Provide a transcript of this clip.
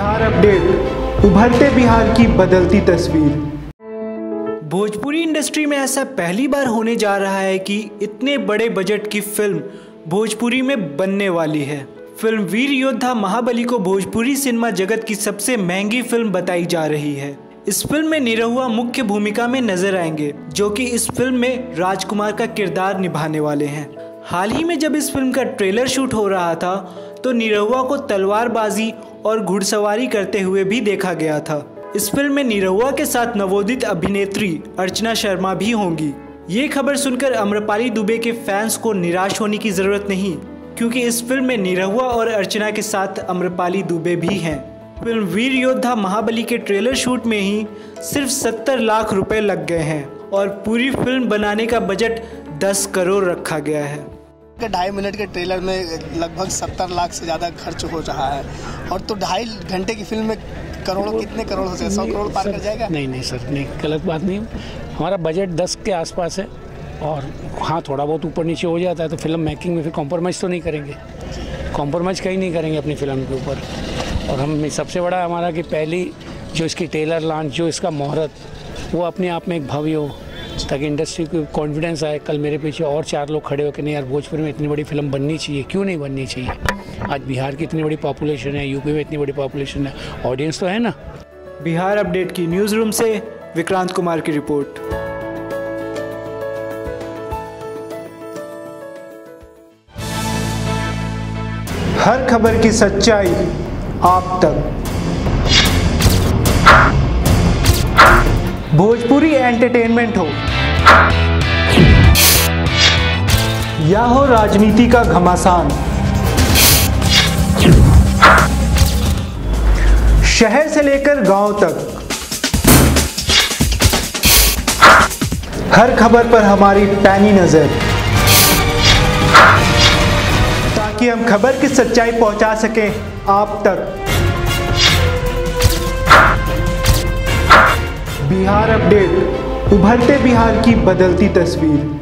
Bihar update, उभरते बिहार की बदलती तस्वीर। भोजपुरी इंडस्ट्री में ऐसा पहली बार होने जा रहा है कि इतने बड़े बजट की फ़िल्म भोजपुरी में बनने वाली है। फ़िल्म वीर योद्धा महाबली को भोजपुरी सिनेमा जगत की सबसे महँगी फ़िल्म बताई जा रही है। इस फ़िल्म में निरहुआ मुख्य भूमिका में नज़र आएँगे, जो कि इस फ़िल्म में राजकुमार का किरदार निभाने वाले हैं। हाल ही में जब इस फ़िल्म का ट्रेलर शूट हो रहा था तो निरहुआ को तलवारबाजी और घुड़सवारी करते हुए भी देखा गया था। इस फ़िल्म में निरहुआ के साथ नवोदित अभिनेत्री अर्चना शर्मा भी होंगी। ये खबर सुनकर अम्रपाली दुबे के फैंस को निराश होने की ज़रूरत नहीं, क्योंकि इस फ़िल्म में निरहुआ और अर्चना के साथ अम्रपाली दुबे भी हैं। फ़िल्म वीर योद्धा महाबली के ट्रेलर शूट में ही सिर्फ़ सत्तर लाख रुपए लग गए हैं और पूरी फ़िल्म बनाने का बजट दस करोड़ रखा गया है। ढाई मिनट के ट्रेलर में लगभग सत्तर लाख से ज़्यादा खर्च हो रहा है। और तो ढाई घंटे की फ़िल्म में करोड़ों कितने करोड़ हो जाए सौ करोड़ पार कर जाएगा? नहीं नहीं सर नहीं गलत बात नहीं। हमारा बजट दस के आसपास है और हाँ थोड़ा बहुत ऊपर नीचे हो जाता है तो फ़िल्म मेकिंग में फिर कॉम्प्रोमाइज़ तो नहीं करेंगे। कॉम्प्रोमाइज़ कहीं नहीं करेंगे अपनी फ़िल्म के ऊपर। और हम सबसे बड़ा हमारा कि पहली जो इसकी टेलर लॉन्च जो इसका मुहूर्त वो अपने आप में एक भव्य हो। ताकि इंडस्ट्री को कॉन्फिडेंस आए, कल मेरे पीछे और चार लोग खड़े हो कि नहीं यार, भोजपुर में इतनी बड़ी फ़िल्म बननी चाहिए। क्यों नहीं बननी चाहिए? आज बिहार की इतनी बड़ी पॉपुलेशन है यूपी में इतनी बड़ी पॉपुलेशन है। ऑडियंस तो है ना? बिहार अपडेट की न्यूज़ रूम से विक्रांत कुमार की रिपोर्ट। हर खबर की सच्चाई आप तक। भोजपुरी एंटरटेनमेंट हो। या हो राजनीति का घमासान? शहर से लेकर गाँव तक। हर खबर पर हमारी पैनी नज़र। ताकि हम खबर की सच्चाई पहुँचा सकें आप तक। बिहार अपडेट। उभरते बिहार की बदलती तस्वीर।